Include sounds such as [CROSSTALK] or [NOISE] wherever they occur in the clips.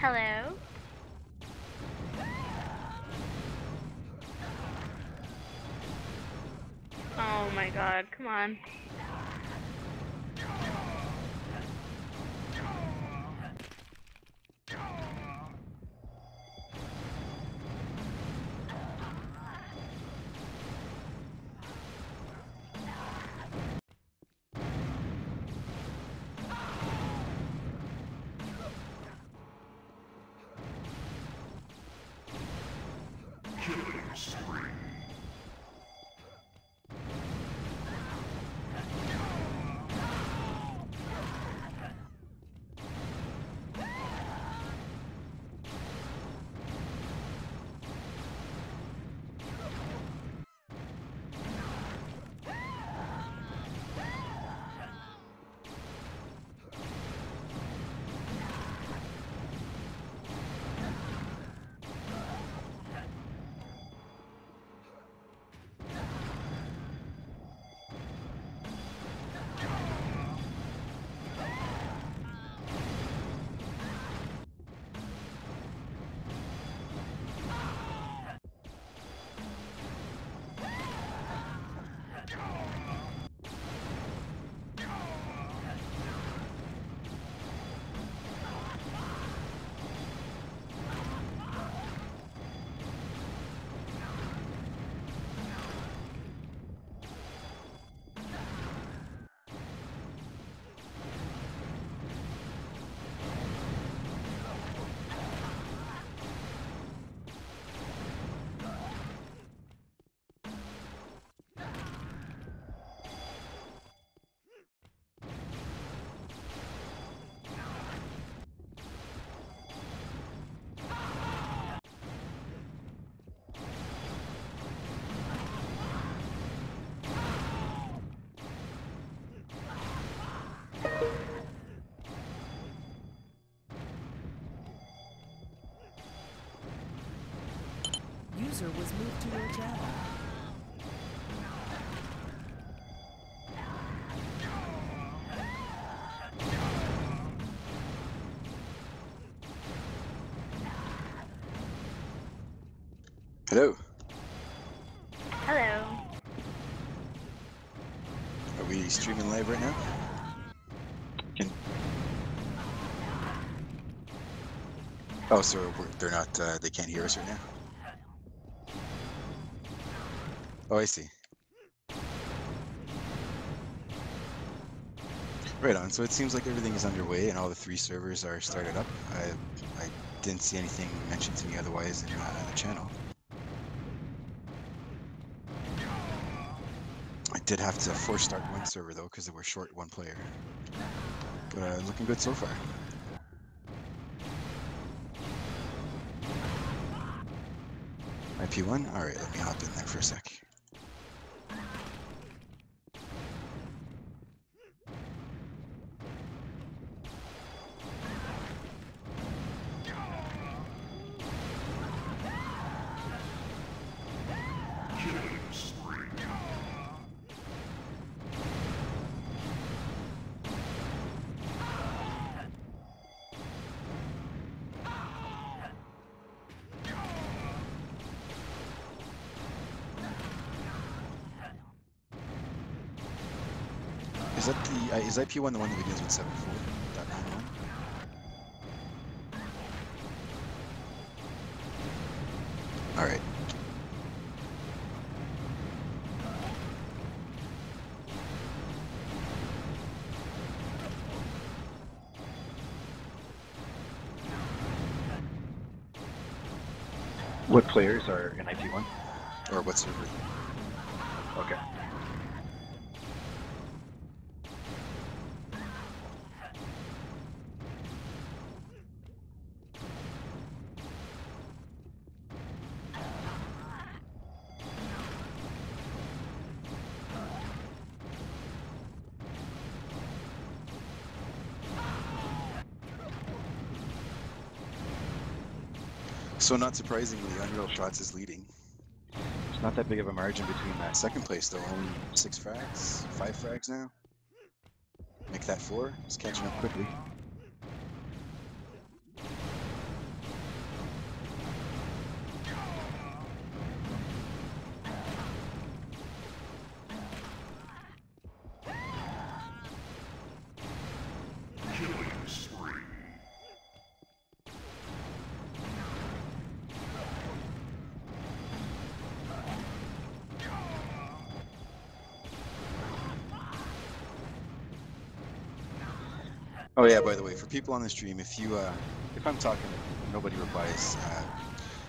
Hello? Oh my god, come on. killing spree. User was moved to your channel. Hello. Hello. Are we streaming live right now? Can... Oh, so we're, they're not. Uh, they can't hear us right now. Oh, I see. Right on. So it seems like everything is underway and all the three servers are started up. I I didn't see anything mentioned to me otherwise in uh, the channel. I did have to force start one server though because they were short one player. But uh, looking good so far. IP1? Alright, let me hop in there for a sec. Is that the uh, is IP1 the one that begins with 74? Dot nine one? All right. What players are in IP1? Or what server? Okay. So not surprisingly, Unreal Shots is leading. It's not that big of a margin between that. Second place though, only six frags, five frags now. Make that four. It's catching up quickly. Oh yeah, by the way, for people on the stream, if you uh, if I'm talking, nobody replies. Uh,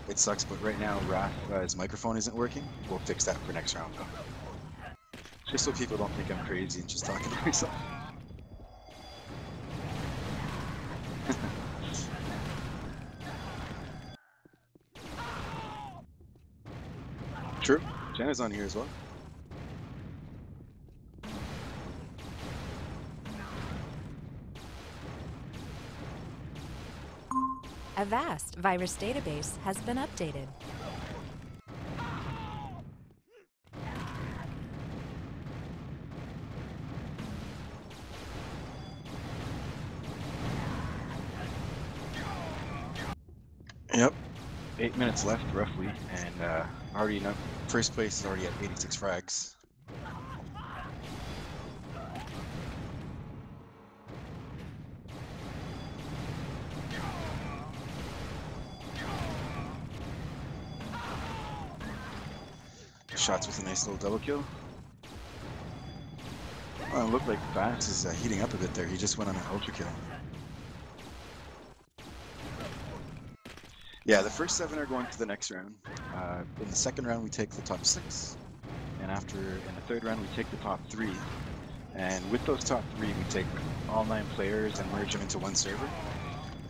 it sucks, but right now Raf, his microphone isn't working. We'll fix that for next round though. Just so people don't think I'm crazy and just talking to myself. [LAUGHS] True. Jenna's on here as well. Avast virus database has been updated. Yep. Eight minutes left, roughly, and uh, already enough. First place is already at 86 frags. Shots with a nice little double kill. Oh, it looked like Vax is uh, heating up a bit there. He just went on an ultra kill. Yeah, the first seven are going to the next round. Uh, in the second round, we take the top six, and after in the third round, we take the top three. And with those top three, we take all nine players and merge them into one server.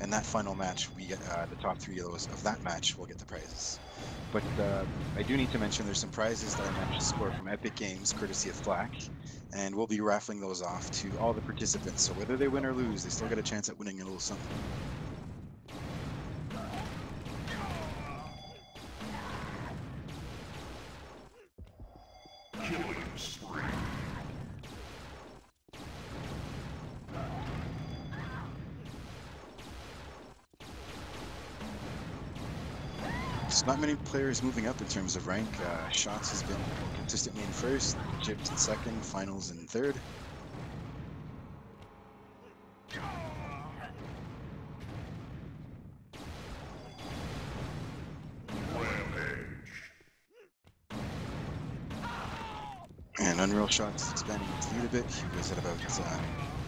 And that final match, we get uh, the top three of those of that match will get the prizes. But uh, I do need to mention there's some prizes that I managed to score from Epic Games, courtesy of Flak, and we'll be raffling those off to all the participants. So whether they win or lose, they still get a chance at winning a little something. There's not many players moving up in terms of rank. Uh, Shots has been consistently in first, Gypped in second, Finals in third. And Unreal Shots expanding its lead a bit. He was at about uh,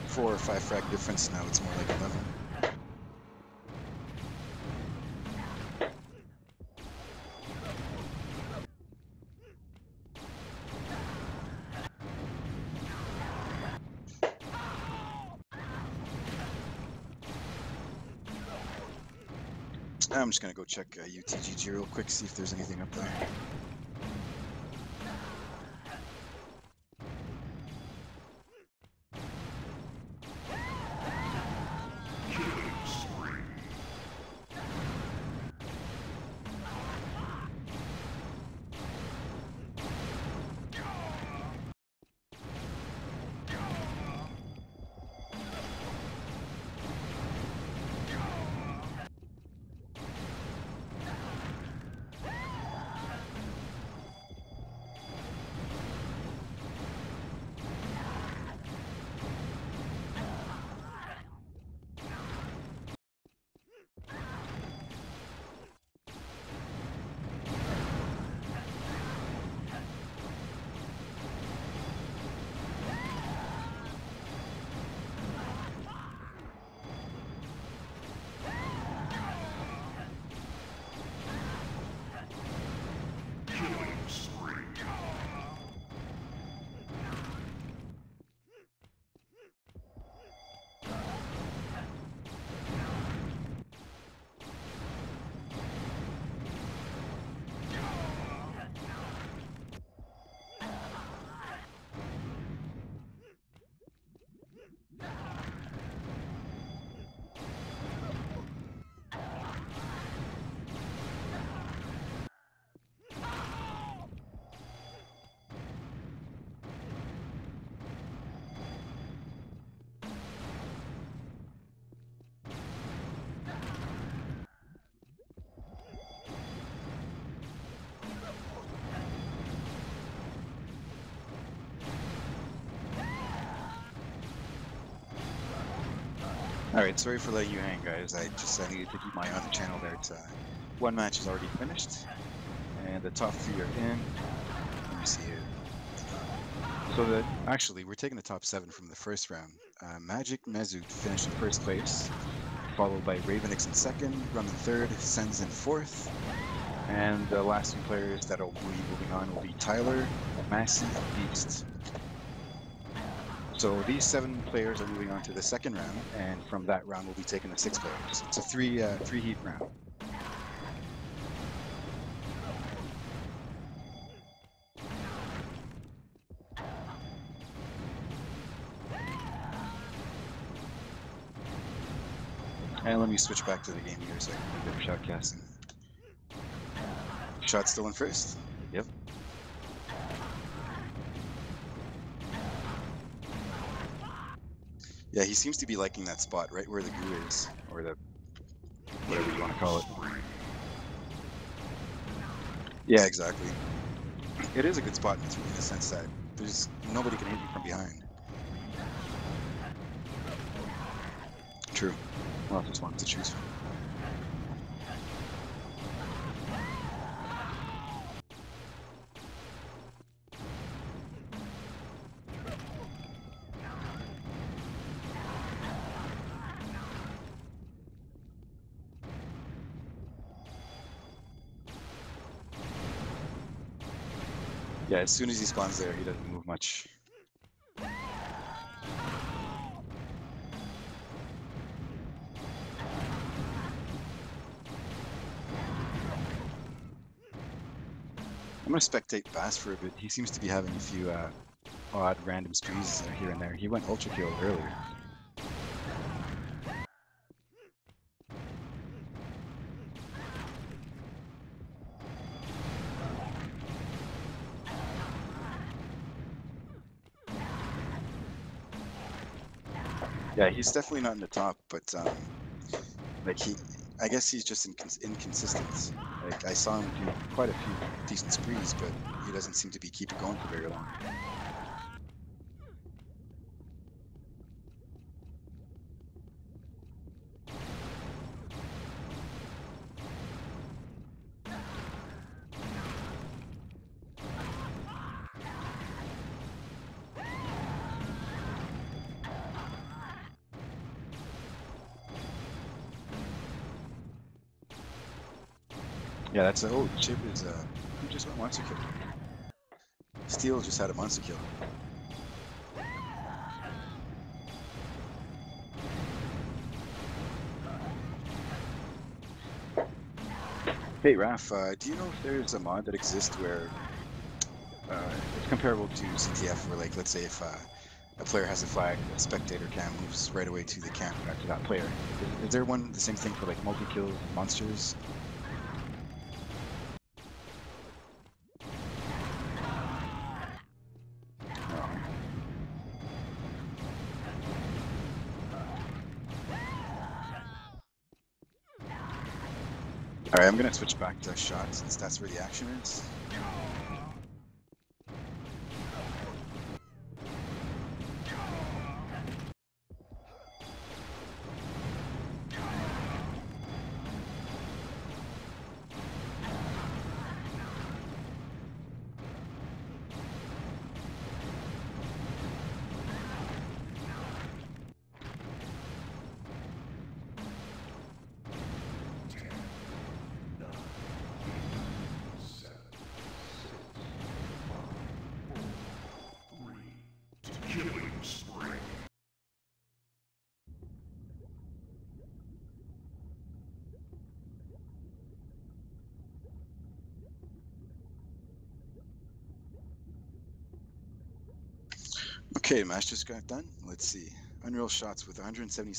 four or five frag difference. Now it's more like 11. I'm just gonna go check uh, UTGG real quick, see if there's anything up there. Alright, sorry for letting you hang, guys. I just I needed to keep my the channel there. To, one match is already finished, and the top three are in. Let me see here. So that actually, we're taking the top seven from the first round. uh, Magic Mezut finished in first place, followed by Ravenix in second, Rum in third, Sens in fourth, and the last two players that will be moving on will be Tyler, Massey, Beast. So these seven players are moving on to the second round, and from that round we'll be taking the six players. It's a three uh, three heat round. And let me switch back to the game here so I can do a shoutcasting. Shot still in first? Yep. Yeah, he seems to be liking that spot right where the goo is, or the whatever you want to call it. Yeah, exactly. It is a good spot in the, in the sense that there's nobody can hit you from behind. True. Well, just one to choose from. Yeah, as soon as he spawns there, he doesn't move much. I'm gonna spectate Bass for a bit. He seems to be having a few uh, odd random sprees here and there. He went ultra kill earlier. Yeah, he's definitely not in the top, but um, like he, I guess he's just incons- inconsistent. Like I saw him do quite a few decent sprees, but he doesn't seem to be keeping going for very long. Yeah, that's oh Chip is uh who just went monster kill? Steel just had a monster kill. Hey Raf, uh, do you know if there's a mod that exists where uh, it's comparable to CTF, where like let's say if uh, a player has a flag, a spectator cam moves right away to the camp after that player. Is, is there one the same thing for like multi kill monsters? Alright, I'm gonna switch back to shots since that's where the action is. Okay, just got done. Let's see. Unreal shots with 170